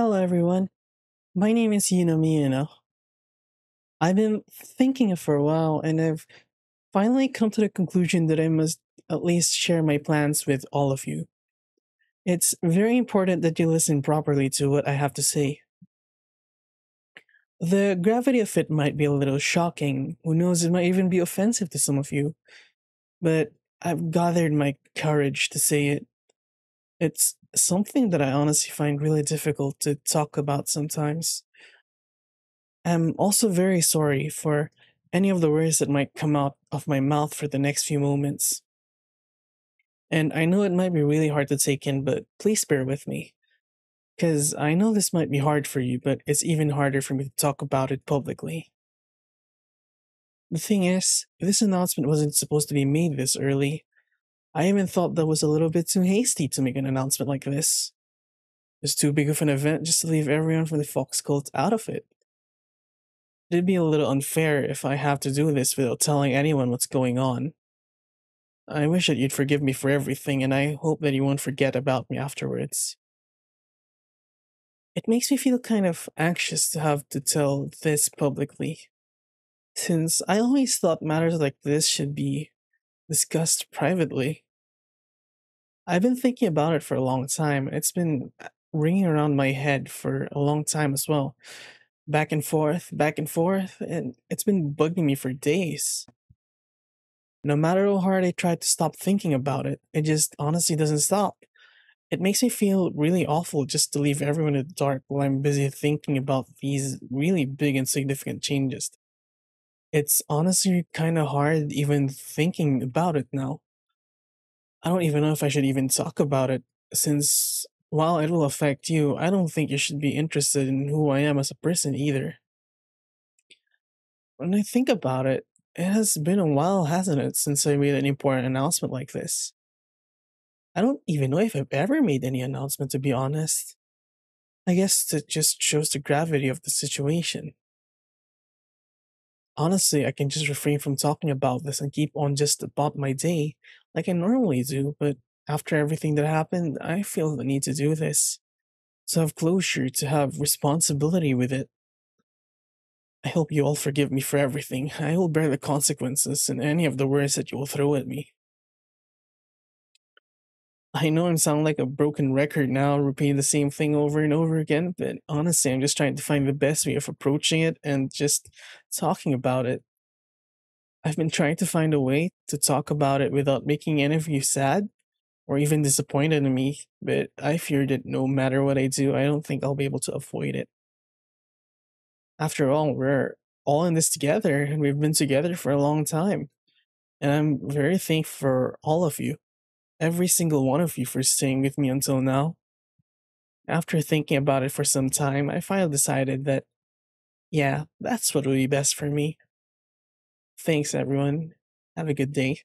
Hello, everyone. My name is Yuno Miyano. Uh, I've been thinking for a while, and I've finally come to the conclusion that I must at least share my plans with all of you. It's very important that you listen properly to what I have to say. The gravity of it might be a little shocking. Who knows, it might even be offensive to some of you. But I've gathered my courage to say it. It's something that I honestly find really difficult to talk about sometimes. I'm also very sorry for any of the words that might come out of my mouth for the next few moments. And I know it might be really hard to take in, but please bear with me. Because I know this might be hard for you, but it's even harder for me to talk about it publicly. The thing is, this announcement wasn't supposed to be made this early. I even thought that was a little bit too hasty to make an announcement like this. It's too big of an event just to leave everyone from the Fox cult out of it. It'd be a little unfair if I have to do this without telling anyone what's going on. I wish that you'd forgive me for everything, and I hope that you won't forget about me afterwards. It makes me feel kind of anxious to have to tell this publicly, since I always thought matters like this should be discussed privately. I've been thinking about it for a long time. It's been uh, ringing around my head for a long time as well. Back and forth, back and forth, and it's been bugging me for days. No matter how hard I try to stop thinking about it, it just honestly doesn't stop. It makes me feel really awful just to leave everyone in the dark while I'm busy thinking about these really big and significant changes. It's honestly kind of hard even thinking about it now. I don't even know if I should even talk about it, since while it will affect you, I don't think you should be interested in who I am as a person either. When I think about it, it has been a while, hasn't it, since I made an important announcement like this? I don't even know if I've ever made any announcement, to be honest. I guess it just shows the gravity of the situation. Honestly, I can just refrain from talking about this and keep on just about my day like I normally do, but after everything that happened, I feel the need to do this. To have closure, to have responsibility with it. I hope you all forgive me for everything. I will bear the consequences and any of the words that you will throw at me. I know I'm sounding like a broken record now, repeating the same thing over and over again, but honestly, I'm just trying to find the best way of approaching it and just talking about it. I've been trying to find a way to talk about it without making any of you sad or even disappointed in me, but I fear that no matter what I do, I don't think I'll be able to avoid it. After all, we're all in this together and we've been together for a long time. And I'm very thankful for all of you, every single one of you, for staying with me until now. After thinking about it for some time, I finally decided that, yeah, that's what would be best for me. Thanks, everyone. Have a good day.